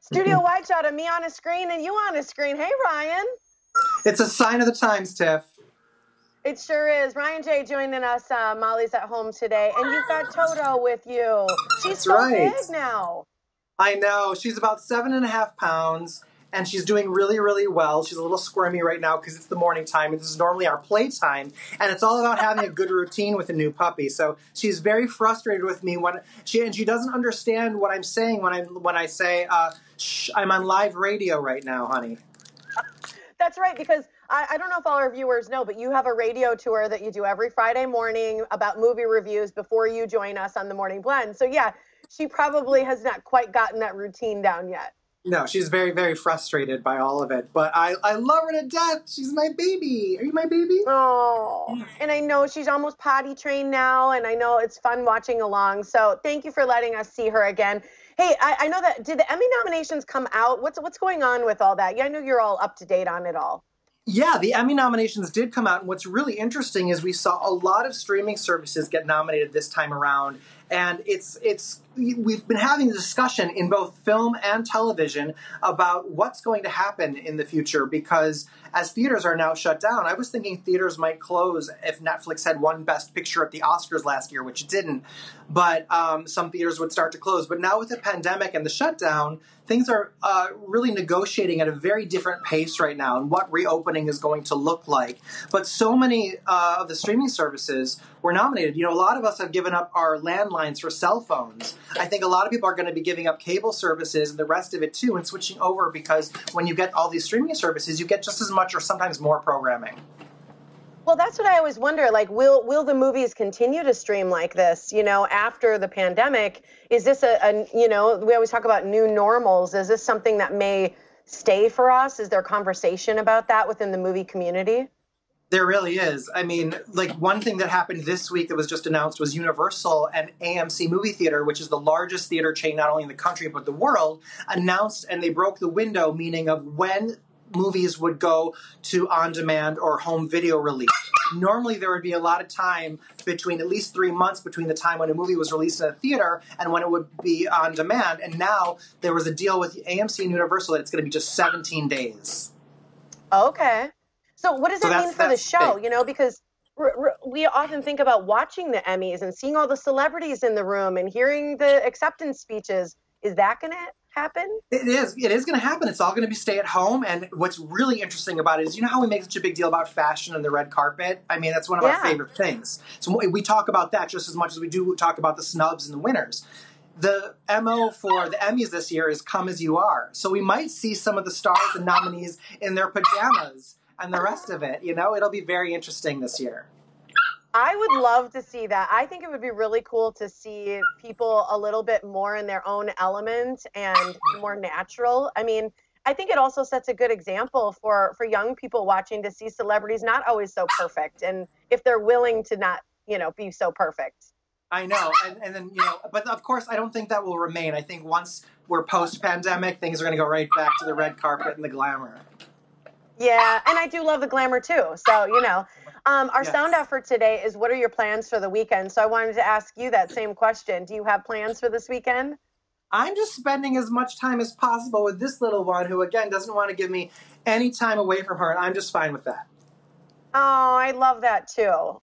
studio wide shot of me on a screen and you on a screen. Hey, Ryan. It's a sign of the times, Tiff. It sure is. Ryan Jay joining us. Uh, Molly's at home today, and you've got Toto with you. She's That's so right. big now. I know. She's about seven and a half pounds, and she's doing really, really well. She's a little squirmy right now because it's the morning time, this is normally our playtime. And it's all about having a good routine with a new puppy. So she's very frustrated with me when she and she doesn't understand what I'm saying when I when I say, uh, Shh, "I'm on live radio right now, honey." That's right, because I, I don't know if all our viewers know, but you have a radio tour that you do every Friday morning about movie reviews before you join us on the Morning Blend. So, yeah, she probably has not quite gotten that routine down yet. No, she's very, very frustrated by all of it. But I, I love her to death. She's my baby. Are you my baby? Oh, and I know she's almost potty trained now, and I know it's fun watching along. So, thank you for letting us see her again. Hey, I, I know that did the Emmy nominations come out? What's what's going on with all that? Yeah, I know you're all up to date on it all. Yeah, the Emmy nominations did come out, and what's really interesting is we saw a lot of streaming services get nominated this time around, and it's it's we've been having a discussion in both film and television about what's going to happen in the future because as theaters are now shut down, I was thinking theaters might close if Netflix had won Best Picture at the Oscars last year, which it didn't. But um, some theaters would start to close. But now with the pandemic and the shutdown, things are uh, really negotiating at a very different pace right now, and what reopening is going to look like. But so many uh, of the streaming services were nominated. You know, a lot of us have given up our landlines for cell phones. I think a lot of people are going to be giving up cable services and the rest of it too, and switching over because when you get all these streaming services, you get just as much or sometimes more programming. Well, that's what I always wonder. Like, will will the movies continue to stream like this? You know, after the pandemic, is this a, a you know we always talk about new normals? Is this something that may stay for us? Is there conversation about that within the movie community? There really is. I mean, like one thing that happened this week that was just announced was Universal and AMC Movie Theater, which is the largest theater chain not only in the country but the world, announced and they broke the window, meaning of when movies would go to on demand or home video release. Normally, there would be a lot of time between at least three months between the time when a movie was released in a theater and when it would be on demand. And now there was a deal with AMC and Universal that it's going to be just 17 days. Okay. So what does So that mean for the show? big. You know, because we often think about watching the Emmys and seeing all the celebrities in the room and hearing the acceptance speeches. Is that going to happen? It is. It is going to happen. It's all going to be stay at home. And what's really interesting about it is, you know how we make such a big deal about fashion and the red carpet. I mean, that's one of Yeah. our favorite things. So we- we talk about that just as much as we do talk about the snubs and the winners. The mo for the Emmys this year is "Come as You Are." So we might see some of the stars and nominees in their pajamas and the rest of it. You know, it'll be very interesting this year. I would love to see that. I think it would be really cool to see people a little bit more in their own element and more natural. I mean, I think it also sets a good example for for young people watching to see celebrities not always so perfect and if they're willing to not, you know, be so perfect. I know, and, and then you know, but of course, I don't think that will remain. I think once we're post-pandemic, things are going to go right back to the red carpet and the glamour. Yeah, and I do love the glamour too. So, you know, um, our Yes. sound out for today is what are your plans for the weekend? So I wanted to ask you that same question. Do you have plans for this weekend? I'm just spending as much time as possible with this little one, who again doesn't want to give me any time away from her, and I'm just fine with that. Oh, I love that too.